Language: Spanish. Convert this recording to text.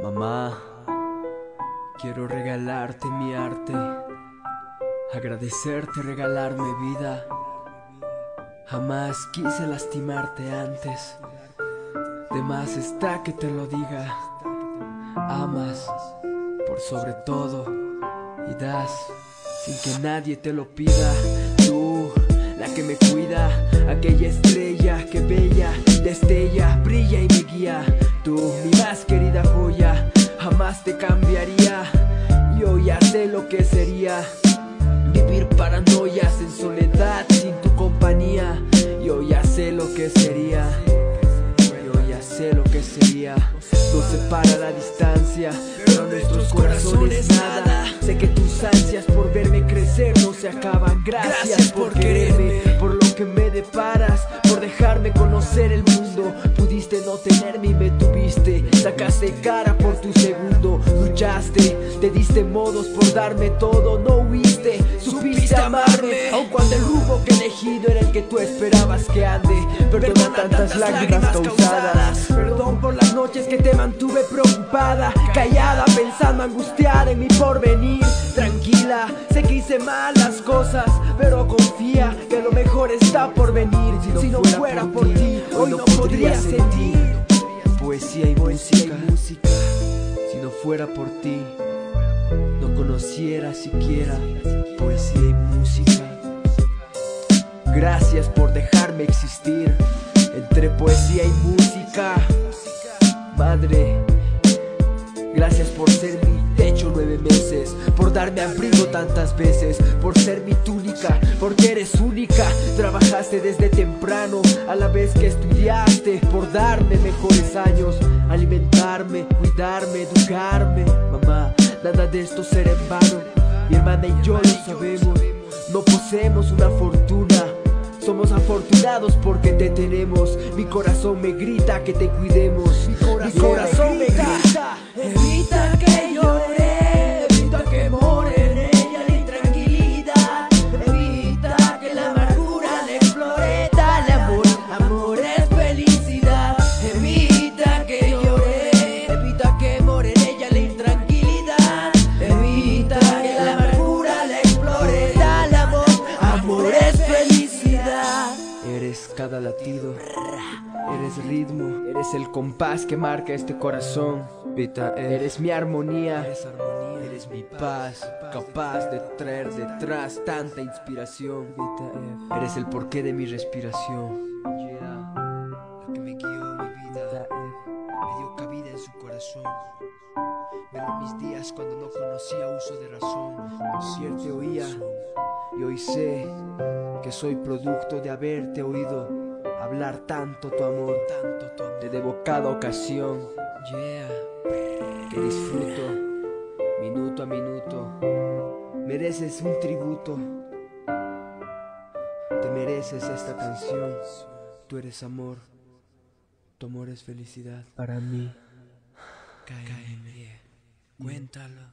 Mamá, quiero regalarte mi arte, agradecerte regalarme vida. Jamás quise lastimarte antes, de más está que te lo diga. Amas por sobre todo y das sin que nadie te lo pida. Tú, la que me cuida, aquella estrella que bella, destella, brilla y me guía. Tú, mi más querida joya, te cambiaría. Yo ya sé lo que sería vivir paranoias en soledad sin tu compañía. Yo ya sé lo que sería. Yo ya sé lo que sería. Nos separa la distancia, pero nuestros corazones nada. Sé que tus ansias por verme crecer no se acaban. No tenerme y me tuviste. Sacaste cara por tu segundo, luchaste, te diste modos por darme todo, no huiste, supiste amarme, aun cuando el rumbo que he elegido era el que tú esperabas que ande. Perdona tantas lágrimas causadas, perdón por las noches que te mantuve preocupada, callada, pensando, angustiada en mi porvenir. Tranquila, sé que hice mal las cosas, pero confía que lo mejor está por venir. Si no, fuera, por ti, podría sentir poesía y música. Si no fuera por ti, no conociera siquiera poesía y música. Gracias por dejarme existir entre poesía y música. Madre, gracias por ser mi techo nueve meses, por darme abrigo tantas veces, por ser mi túnica, porque eres única. Trabajaste desde temprano, a la vez que estudiaste, por darme mejores años, alimentarme, cuidarme, educarme. Mamá, nada de esto será en vano. Mi hermana y yo lo sabemos, no poseemos una fortuna. Somos afortunados porque te tenemos. Mi corazón me grita que te cuidemos. Mi corazón, me grita. Cada latido, eres ritmo, eres el compás que marca este corazón. Vita, eres mi armonía, eres mi paz, capaz de traer detrás tanta inspiración. Eres el porqué de mi respiración. La que me guió mi vida, me dio cabida en su corazón. Velo mis días cuando no conocía uso de razón. Si él te oía, y hoy sé que soy producto de haberte oído hablar tanto tu amor. Tanto tu amor. Te debo cada ocasión Yeah. que disfruto minuto a minuto. Mereces un tributo. Te mereces esta canción. Tú eres amor. Tu amor es felicidad para mí. KM. Cuéntalo.